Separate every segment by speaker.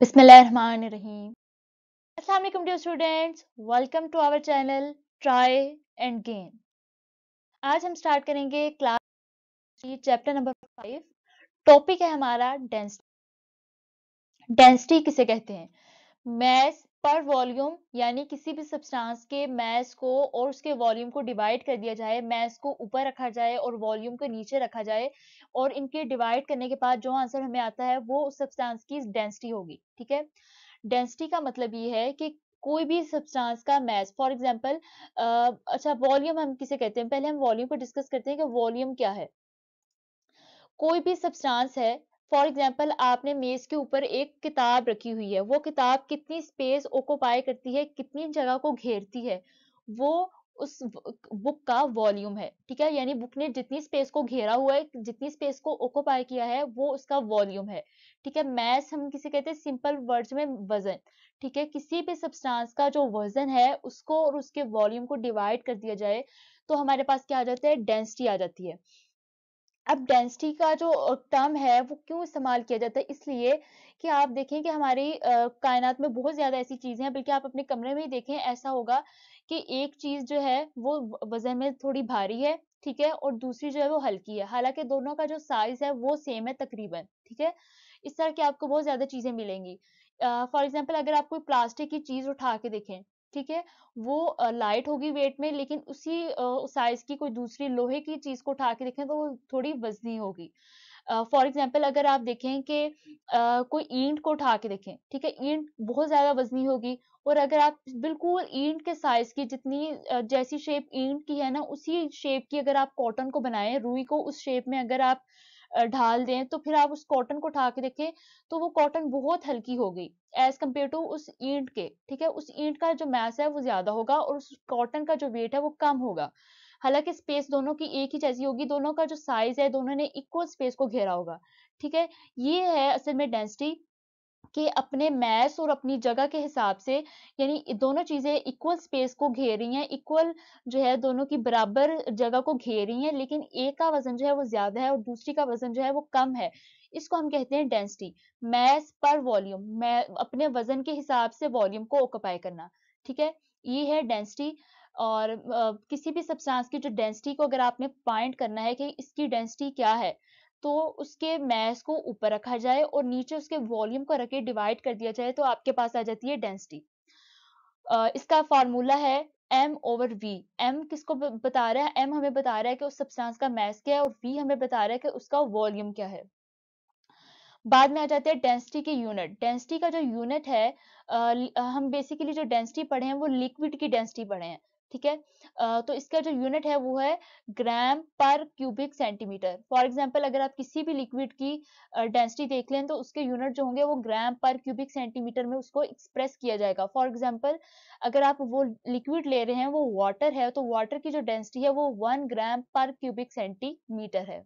Speaker 1: अस्सलाम to our channel try and gain. आज हम स्टार्ट करेंगे क्लास चैप्टर नंबर टॉपिक है हमारा डेंसिटी डेंसिटी किसे कहते हैं? मैथ पर वॉल्यूम यानी किसी भी सब्सटेंस के मैस को और उसके वॉल्यूम को डिवाइड कर दिया जाए मैस को ऊपर रखा जाए और वॉल्यूम को नीचे रखा जाए और इनके डिवाइड करने के बाद जो आंसर हमें आता है वो उस सब्सटेंस की डेंसिटी होगी, ठीक है? डेंसिटी का मतलब ये है कि कोई भी सब्सटेंस का मैस फॉर एग्जांपल अच्छा वॉल्यूम हम किसे कहते हैं? पहले हम वॉल्यूम को डिस्कस करते हैं कि वॉल्यूम क्या है। कोई भी सब्सटेंस है फॉर एग्ज़ाम्पल आपने मेज के ऊपर एक किताब रखी हुई है। वो किताब कितनी स्पेस ओकोपाई करती है, कितनी जगह को घेरती है, वो उस बुक का वॉल्यूम है। ठीक है? यानी बुक ने जितनी स्पेस को घेरा हुआ है, जितनी स्पेस को ओकोपाई किया है, वो उसका वॉल्यूम है। ठीक है? मैस हम किसे कहते हैं? सिंपल वर्ड्स में वज़न ठीक है? किसी भी सब्सटेंस का जो वज़न है, उसको और उसके वॉल्यूम को डिवाइड कर दिया जाए तो हमारे पास क्या आ जाता है? डेंसिटी आ जाती है। अब डेंसिटी का जो टर्म है वो क्यों इस्तेमाल किया जाता है? इसलिए कि आप देखें कि हमारी कायनात में बहुत ज़्यादा ऐसी चीज़ें हैं बल्कि आप अपने कमरे में ही देखें ऐसा होगा कि एक चीज़ जो है वो वज़न में थोड़ी भारी है ठीक है और दूसरी जो है वो हल्की है। हालाँकि दोनों का जो साइज़ है वो सेम है तकरीबन ठीक है? इस तरह की आपको बहुत ज़्यादा चीज़ें मिलेंगी। फॉर uh, एग्ज़ाम्पल अगर आप कोई प्लास्टिक की चीज़ उठा के देखें ठीक है? वो लाइट होगी वेट में लेकिन उसी साइज़ की कोई दूसरी लोहे की चीज़ को उठा के देखें तो वो थोड़ी वजनी होगी। फॉर uh, एग्ज़ाम्पल अगर आप देखें कि uh, कोई ईंट को उठा के देखें ठीक है? ईंट बहुत ज़्यादा वजनी होगी और अगर आप बिल्कुल ईंट के साइज़ की जितनी जैसी शेप ईंट की है ना उसी शेप की अगर आप कॉटन को बनाएँ रुई को उस शेप में अगर आप ढाल दें तो फिर आप उस कॉटन को उठा के देखें तो वो कॉटन बहुत हल्की हो गई एज कंपेयर टू उस ईंट के, ठीक है? उस ईंट का जो मैस है वो ज़्यादा होगा और उस कॉटन का जो वेट है वो कम होगा। हालाँकि स्पेस दोनों की एक ही जैसी होगी, दोनों का जो साइज़ है, दोनों ने इक्वल स्पेस को घेरा होगा, ठीक है? ये है असल में डेंसिटी कि अपने मैस और अपनी जगह के हिसाब से यानी दोनों चीज़ें इक्वल स्पेस को घेर रही हैं इक्वल जो है दोनों की बराबर जगह को घेर रही हैं लेकिन एक का वज़न जो है वो ज़्यादा है और दूसरी का वज़न जो है वो कम है। इसको हम कहते हैं डेंसिटी मैस पर वॉल्यूम मैं अपने वज़न के हिसाब से वॉल्यूम को ऑक्यूपाई करना ठीक है? ये है डेंसिटी और आ, किसी भी सब्सटेंस की जो डेंसिटी को अगर आपने पॉइंट करना है कि इसकी डेंसिटी क्या है तो उसके मैस को ऊपर रखा जाए और नीचे उसके वॉल्यूम को रखे डिवाइड कर दिया जाए तो आपके पास आ जाती है डेंसिटी। इसका फार्मूला है m ओवर v m किसको बता रहा है? m हमें बता रहा है कि उस सब्सटेंस का मैस क्या है और v हमें बता रहा है कि उसका वॉल्यूम क्या है। बाद में आ जाते हैं डेंसिटी के यूनिट डेंसिटी का जो यूनिट है आ, हम बेसिकली जो डेंसिटी पढ़े हैं वो लिक्विड की डेंसिटी पढ़े हैं। ठीक है? तो इसका जो यूनिट है वो है ग्राम पर क्यूबिक सेंटीमीटर फॉर एग्जांपल अगर आप किसी भी लिक्विड की डेंसिटी देख लें तो उसके यूनिट जो होंगे वो ग्राम पर क्यूबिक सेंटीमीटर में उसको एक्सप्रेस किया जाएगा. फॉर एग्जांपल अगर आप वो लिक्विड ले रहे हैं, वो वाटर है तो वाटर की जो डेंसिटी है वो वन ग्राम पर क्यूबिक सेंटीमीटर है.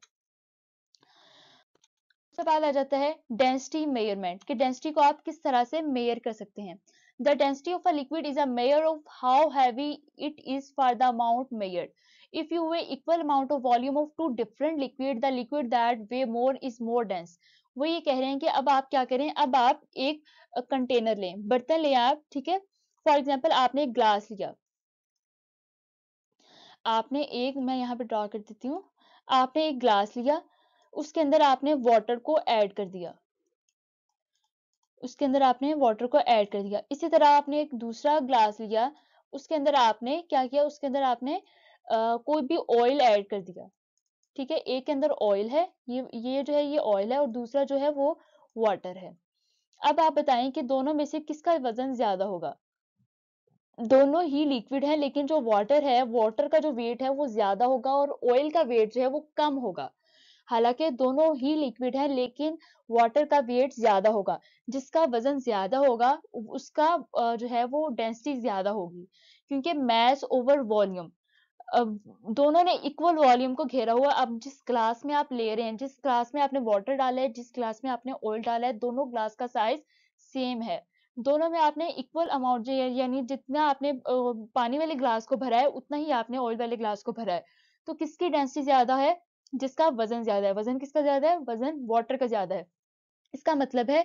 Speaker 1: बाद आ जाता है डेंसिटी मेयरमेंट कि डेंसिटी को आप किस तरह से मेयर कर सकते हैं? The density of a liquid is a measure of how heavy it is for the amount measured. If you weigh equal amount of volume of two different liquid, the liquid that weigh more is more dense. वो ये कह रहे हैं कि अब आप क्या करें अब आप एक कंटेनर लें बर्तन लें आप ठीक है फॉर एग्ज़ाम्पल आपने एक ग्लास लिया आपने एक मैं यहाँ पे ड्रॉ कर देती हूँ आपने एक ग्लास लिया उसके अंदर आपने वाटर को ऐड कर दिया उसके अंदर आपने वाटर को ऐड कर दिया। इसी तरह आपने एक दूसरा ग्लास लिया उसके अंदर आपने क्या किया? उसके अंदर आपने आ, कोई भी ऑयल ऐड कर दिया। ठीक है? एक के अंदर ऑयल है ये ये जो है ये ऑयल है और दूसरा जो है वो वाटर है। अब आप बताएँ कि दोनों में से किसका वज़न ज़्यादा होगा? दोनों ही लिक्विड है लेकिन जो वाटर है वाटर का जो वेट है वो ज़्यादा होगा और ऑयल का वेट जो है वो कम होगा। हालाँकि दोनों ही लिक्विड है, लेकिन वाटर का वेट ज़्यादा होगा, जिसका वज़न ज़्यादा होगा, उसका जो है वो डेंसिटी ज़्यादा होगी, क्योंकि मैस ओवर वॉल्यूम दोनों ने इक्वल वॉल्यूम को घेरा हुआ, अब जिस ग्लास में आप ले रहे हैं, जिस ग्लास में आपने वाटर डाला है, जिस ग्लास में आपने ऑयल डाला है, दोनों ग्लास का साइज़ सेम है। दोनों में आपने इक्वल अमाउंट यानी जितना आपने पानी वाले ग्लास को भरा है, उतना ही आपने ऑयल वाले ग्लास को भरा है। तो किसकी डेंसिटी ज़्यादा है? जिसका वज़न ज़्यादा है। वज़न किसका ज़्यादा है? वज़न वाटर का ज़्यादा है। इसका मतलब है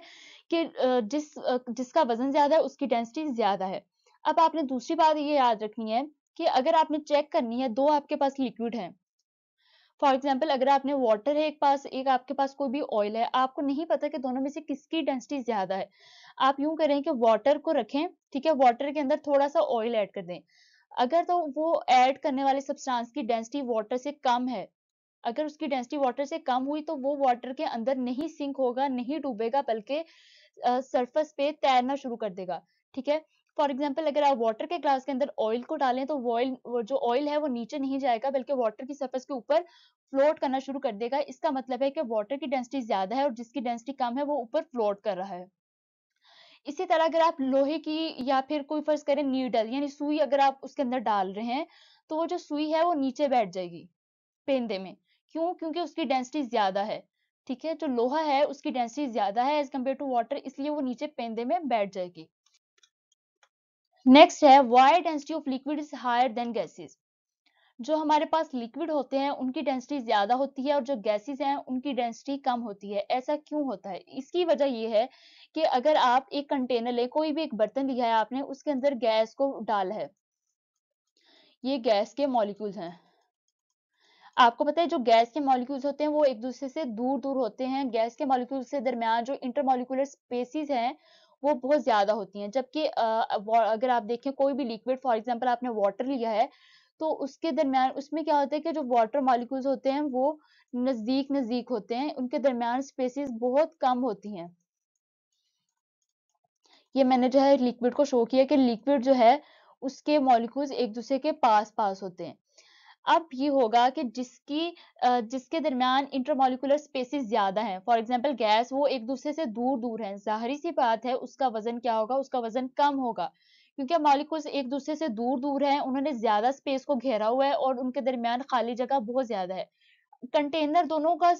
Speaker 1: कि जिस जिसका वज़न ज़्यादा है, उसकी डेंसिटी ज़्यादा है। अब आपने दूसरी बात ये याद रखनी है कि अगर आपने चेक करनी है, दो आपके पास लिक्विड है। फॉर एग्ज़ाम्पल अगर आपने वाटर है एक पास, एक आपके पास कोई भी ऑयल है, आपको नहीं पता कि दोनों में से किसकी डेंसिटी ज़्यादा है। आप यूँ करें कि वाटर को रखें, ठीक है? वाटर के अंदर थोड़ा सा ऑयल ऐड कर दें। अगर तो वो ऐड करने वाले सब्सटेंस की डेंसिटी वाटर से कम है अगर उसकी डेंसिटी वाटर से कम हुई तो वो वाटर के अंदर नहीं सिंक होगा, नहीं डूबेगा, बल्कि सरफेस पे तैरना शुरू कर देगा। ठीक है? फॉर एग्ज़ाम्पल अगर आप वाटर के ग्लास के अंदर ऑयल को डालें तो ऑयल जो ऑयल है वो नीचे नहीं जाएगा, बल्कि वाटर की सरफेस के ऊपर फ्लोट करना शुरू कर देगा। इसका मतलब है कि वाटर की डेंसिटी ज़्यादा है और जिसकी डेंसिटी कम है वो ऊपर फ्लोट कर रहा है। इसी तरह अगर आप लोहे की या फिर कोई फ़र्ज़ करें नीडल यानी सुई अगर आप उसके अंदर डाल रहे हैं तो वो जो सुई है वो नीचे बैठ जाएगी, पेंदे में। क्यों? क्योंकि उसकी डेंसिटी ज़्यादा है, ठीक है? जो लोहा है, उसकी डेंसिटी ज़्यादा है एज कंपेयर टू वाटर इसलिए वो नीचे पेंदे में बैठ जाएगी। नेक्स्ट है why density of liquid is higher than gases जो हमारे पास लिक्विड होते हैं, उनकी डेंसिटी ज़्यादा होती है और जो गैसेस हैं, उनकी डेंसिटी कम होती है। ऐसा क्यों होता है? इसकी वजह यह है कि अगर आप एक कंटेनर ले, कोई भी एक बर्तन लिया है आपने, उसके अंदर गैस को डाला है, ये गैस के मॉलिक्यूल्स हैं। आपको पता है, जो गैस के मॉलिक्यूल्स होते हैं, वो एक दूसरे से दूर दूर होते हैं। गैस के मॉलिक्यूल्स के दरमियान जो इंटरमोलिकुलर स्पेसिस हैं, वो बहुत ज़्यादा होती हैं। जबकि अगर आप देखें, कोई भी लिक्विड फॉर एग्ज़ाम्पल आपने वाटर लिया है तो उसके दरमियान, उसमें क्या होता है कि जो वाटर मॉलिक्यूल्स होते हैं, वो नज़दीक नज़दीक होते हैं। उनके दरमियान स्पेसिस बहुत कम होती हैं। ये मैंने जो है लिक्विड को शो किया कि लिक्विड जो है, उसके मॉलिक्यूल्स एक दूसरे के पास पास होते हैं। अब ये होगा कि जिसकी जिसके दरमियान इंटरमोलिकुलर स्पेसिस ज़्यादा है। फॉर एग्ज़ाम्पल गैस वो एक दूसरे से दूर दूर है। जाहरी सी बात है, उसका वज़न क्या होगा? उसका वज़न कम होगा। क्योंकि मॉलिक्यूल्स एक दूसरे से दूर दूर हैं, उन्होंने ज़्यादा स्पेस को घेरा हुआ है और उनके दरमियान खाली जगह बहुत ज़्यादा है। कंटेनर दोनों का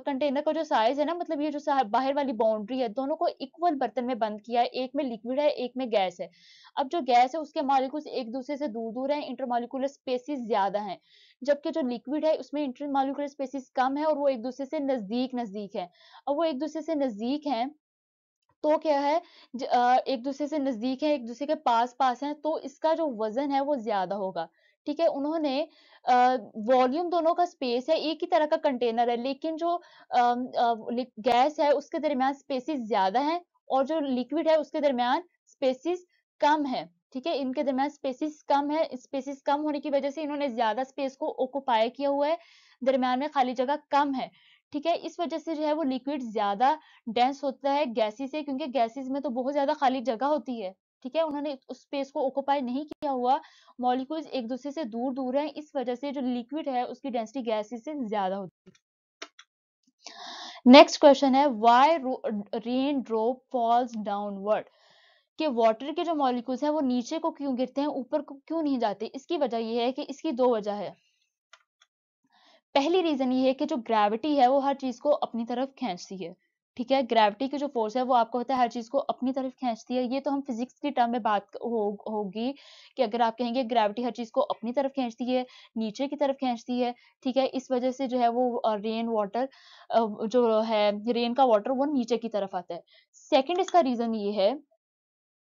Speaker 1: कंटेनर का जो साइज़ है ना मतलब ये जो बाहर वाली बाउंड्री है, दोनों को इक्वल बर्तन में बंद किया है, एक में लिक्विड है, एक में गैस है। अब जो गैस है, उसके मॉलिक्यूल्स एक दूसरे से दूर दूर है इंटरमोलिकुलर स्पेसिस ज़्यादा है। जबकि जो लिक्विड है, उसमें इंटरमोलिकुलर स्पेसिस कम है और वो एक दूसरे से नज़दीक नज़दीक है। अब वो एक दूसरे से नज़दीक है तो क्या है एक दूसरे से नज़दीक है, एक दूसरे के पास पास है तो इसका जो वज़न है, वो ज़्यादा होगा। ठीक है? उन्होंने वॉल्यूम दोनों का स्पेस है, एक ही तरह का कंटेनर है, लेकिन जो गैस है, उसके दरमियान स्पेसिस ज़्यादा है और जो लिक्विड है, उसके दरमियान स्पेसिस कम है, ठीक है? इनके दरमियान स्पेसिस कम है स्पेसिस कम होने की वजह से इन्होंने ज़्यादा स्पेस को ऑक्युपाई किया हुआ है, दरमियान में खाली जगह कम है, ठीक है? इस वजह से जो है वो लिक्विड ज़्यादा डेंस होता है गैसी से, क्योंकि गैसेस में तो बहुत ज़्यादा खाली जगह होती है। ठीक है, उन्होंने उस स्पेस को ऑक्युपाई नहीं किया हुआ। मॉलिक्यूल्स एक दूसरे से दूर दूर हैं, इस वजह से जो लिक्विड है, उसकी डेंसिटी गैसेस से ज़्यादा होती है। नेक्स्ट क्वेश्चन है why rain drop falls downward कि वाटर के जो मॉलिक्यूल्स हैं, वो नीचे को क्यों गिरते हैं, ऊपर को क्यों नहीं जाते? इसकी वजह यह है कि इसकी दो वजह है। पहली रीजन ये है कि जो ग्रेविटी है, वो हर चीज़ को अपनी तरफ़ खींचती है। ठीक है? ग्रेविटी की जो फोर्स है वो आपको होता है हर चीज़ को अपनी तरफ़ खींचती है। ये तो हम फिजिक्स की टर्म में बात हो, कि अगर आप कहेंगे ग्रेविटी हर चीज़ को अपनी तरफ़ खींचती है नीचे की तरफ़ खींचती है ठीक है? इस वजह से जो है वो रेन वाटर जो है रेन का वाटर वो नीचे की तरफ़ आता है। सेकेंड इसका रीजन ये है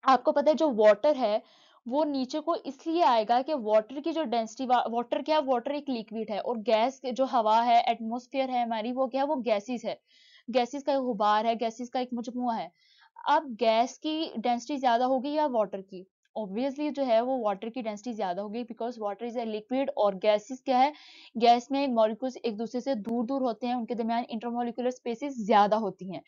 Speaker 1: आपको पता है जो वाटर है वो नीचे को इसलिए आएगा कि वाटर की जो डेंसिटी वाटर क्या वाटर एक लिक्विड है और गैस जो हवा है एटमोस्फेयर है हमारी वो क्या है? वो गैसेस है। गैसेस का एक गुबार है गैसेस का एक मजमुआ है। अब गैस की डेंसिटी ज़्यादा होगी या वाटर की? ऑब्वियसली जो है वो वाटर की डेंसिटी ज़्यादा होगी because water is a liquid और गैसेस क्या है? गैस में मॉलिक्यूल्स एक दूसरे से दूर दूर होते हैं, उनके दरमियान इंटरमोलिकुलर स्पेसिस ज़्यादा होती हैं।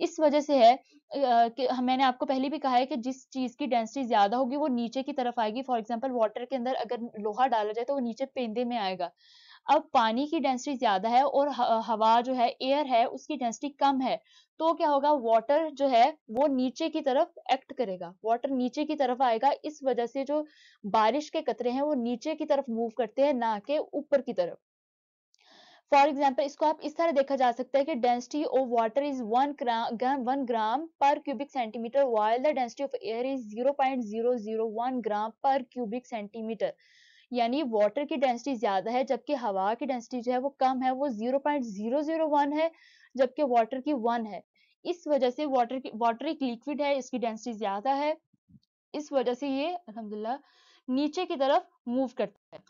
Speaker 1: इस वजह से है कि मैंने आपको पहले भी कहा है कि जिस चीज़ की डेंसिटी ज़्यादा होगी वो नीचे की तरफ़ आएगी। फॉर एग्ज़ाम्पल वाटर के अंदर अगर लोहा डाला जाए तो वो नीचे पेंदे में आएगा। अब पानी की डेंसिटी ज़्यादा है और हवा जो है एयर है, उसकी डेंसिटी कम है तो क्या होगा? वाटर जो है, वो नीचे की तरफ़ एक्ट करेगा। वाटर नीचे की तरफ़ आएगा, इस वजह से जो बारिश के कतरे हैं, वो नीचे की तरफ़ मूव करते हैं, ना के ऊपर की तरफ़। फॉर एग्ज़ाम्पल इसको आप इस तरह देखा जा सकता है कि density of water is one gram one gram per cubic centimetre while the density of air is zero point zero zero one gram per cubic centimetre यानी वाटर की डेंसिटी ज़्यादा है, जबकि हवा की डेंसिटी जो है वो कम है, वो zero point zero zero one है, जबकि वाटर की वन है। इस वजह से वाटर की वाटर एक लिक्विड है, इसकी डेंसिटी ज़्यादा है। इस वजह से ये, अलहमदुल्ला, नीचे की तरफ़ मूव करता है।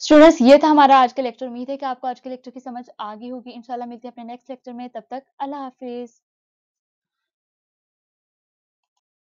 Speaker 1: स्टूडेंट्स ये था हमारा आज का लेक्चर उम्मीद है कि आपको आज के लेक्चर की समझ आ गई होगी। इंशाल्लाह मिलते हैं अपने नेक्स्ट लेक्चर में। तब तक अल्लाह हाफिज।